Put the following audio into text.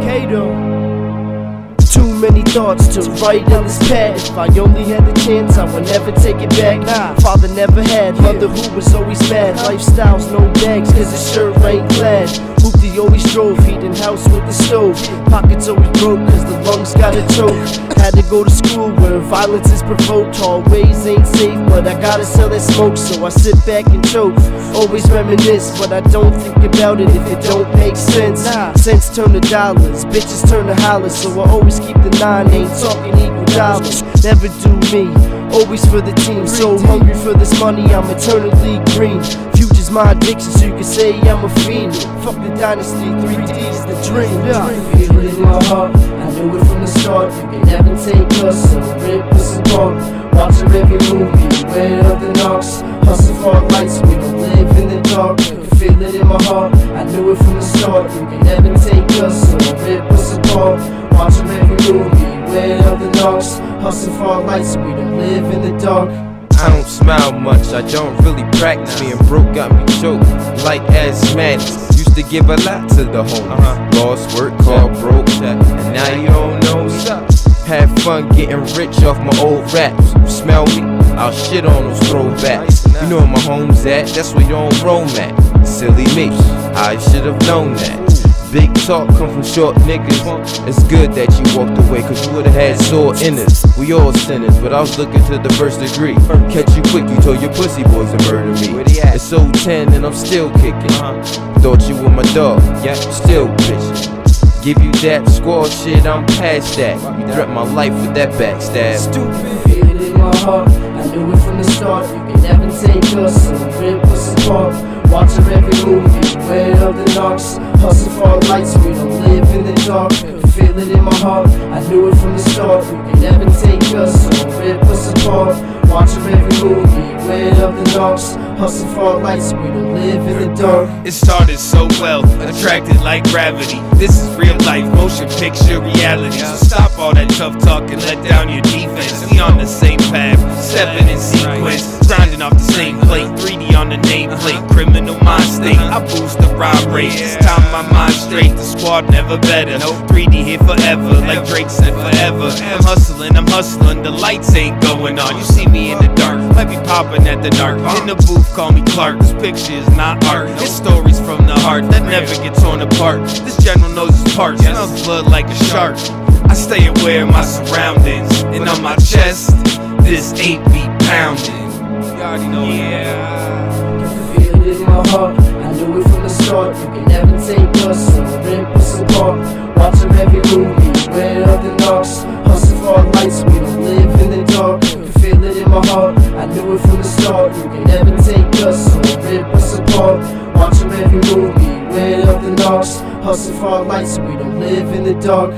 Kayto. Too many thoughts to write in this pad. If I only had the chance, I would never take it back. Father never had, mother who was always mad. Lifestyles, no bags, cause his shirt ain't clad. Hoopty always drove, heating house with the stove. Pockets always broke, cause the lungs got a choke. Had to go to school where violence is provoked. Hallways ain't safe, but I gotta sell that smoke, so I sit back and choke. Always reminisce, but I don't think about it if it don't make sense. Cents turn to dollars, bitches turn to hollers, so I always keep the nine, ain't talking equal dollars. Never do me, always for the team. So hungry for this money, I'm eternally green. My addiction, so you can say I'm a fiend. Fuck the dynasty, 3D's the dream. Feel it in my heart, I knew it from the start. You can never take us, so rip us apart. Watching every movie, aware of the knocks. Hustle for lights, we don't live in the dark. Can feel it in my heart, I knew it from the start. You can never take us, so rip us apart. Watching every movie, aware of the knocks. Hustle for lights, we don't live in the dark. I don't smile much, I don't really practice. Being broke got me choked like asthmatics. Used to give a lot to the home. Uh-huh. Lost work, called broke, and now you don't know stop. Had fun getting rich off my old raps. Smell me? I'll shit on those throwbacks. You know where my home's at, that's where you don't roam at. Silly me, I should've known that. Big talk come from short niggas. It's good that you walked away, cause you would've had sore innards. We all sinners, but I was looking to the first degree. Catch you quick, you told your pussy boys to murder me. It's so 10 and I'm still kicking. Thought you were my dog, yeah, still bitching. Give you that squad shit, I'm past that. You threat my life with that backstab. Stupid. Feel it in my heart, I knew it from the start. You can never take us, so rip us apart. Watching every movie, aware of the knocks. Hustle for lights, we don't live in the dark. Feel it in my heart, I knew it from the start. You can never take us, so rip us apart. Watching every movie, aware of the knocks. Hustle for lights, we don't live in the dark. It started so well, attracted like gravity. This is real life, motion picture reality. So stop all that tough talk and let down your defense. We on the same path, stepping in sequence, grinding off the same plate. 3D on the nameplate, this time my mind straight. The squad never better. 3D here forever, like Drake said forever. I'm hustling, I'm hustling. The lights ain't going on. You see me in the dark, might be popping at the dark. In the booth, call me Clark. This picture is not art. It's stories from the heart that never get torn apart. This general knows his parts, smells blood like a shark. I stay aware of my surroundings, and on my chest, this eight beat pounding. You already know. Yeah. Feel it in my heart, Start. You can never take us, so rip us apart. Watching every movie, aware of the knocks. Hustle for lights, we don't live in the dark. You feel it in my heart, I knew it from the start. You can never take us, so rip us apart. Watching every movie, aware of the knocks. Hustle for lights, we don't live in the dark.